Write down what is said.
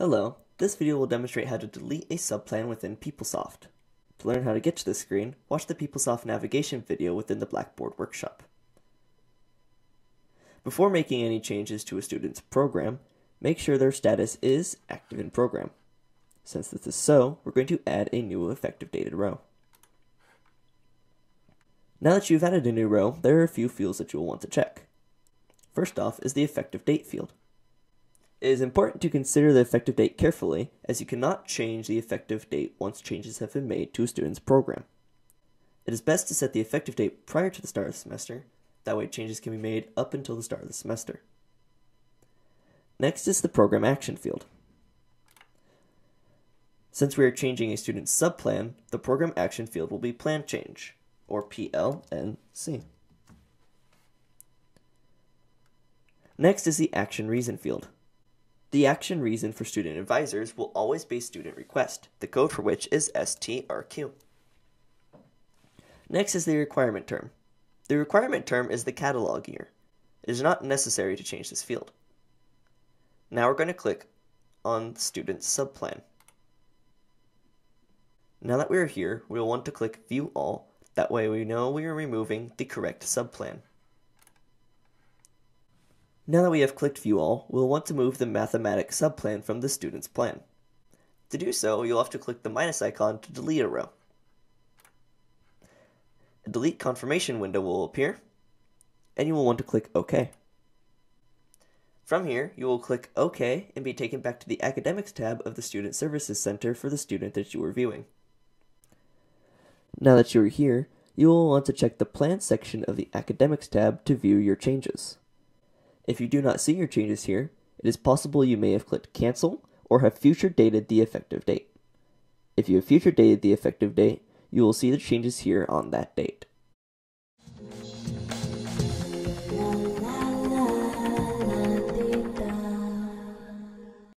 Hello, this video will demonstrate how to delete a subplan within PeopleSoft. To learn how to get to this screen, watch the PeopleSoft navigation video within the Blackboard workshop. Before making any changes to a student's program, make sure their status is active in program. Since this is so, we're going to add a new effective dated row. Now that you've added a new row, there are a few fields that you will want to check. First off is the effective date field. It is important to consider the effective date carefully, as you cannot change the effective date once changes have been made to a student's program. It is best to set the effective date prior to the start of the semester, that way changes can be made up until the start of the semester. Next is the Program Action field. Since we are changing a student's subplan, the Program Action field will be Plan Change, or PLNC. Next is the Action Reason field. The action reason for student advisors will always be student request, the code for which is STRQ. Next is the requirement term. The requirement term is the catalog year. It is not necessary to change this field. Now we're going to click on the student subplan. Now that we are here, we will want to click View All. That way we know we are removing the correct subplan. Now that we have clicked View All, we'll want to move the Mathematics subplan from the student's plan. To do so, you'll have to click the minus icon to delete a row. A delete confirmation window will appear, and you will want to click OK. From here, you will click OK and be taken back to the Academics tab of the Student Services Center for the student that you are viewing. Now that you are here, you will want to check the Plan section of the Academics tab to view your changes. If you do not see your changes here, it is possible you may have clicked cancel or have future dated the effective date. If you have future dated the effective date, you will see the changes here on that date.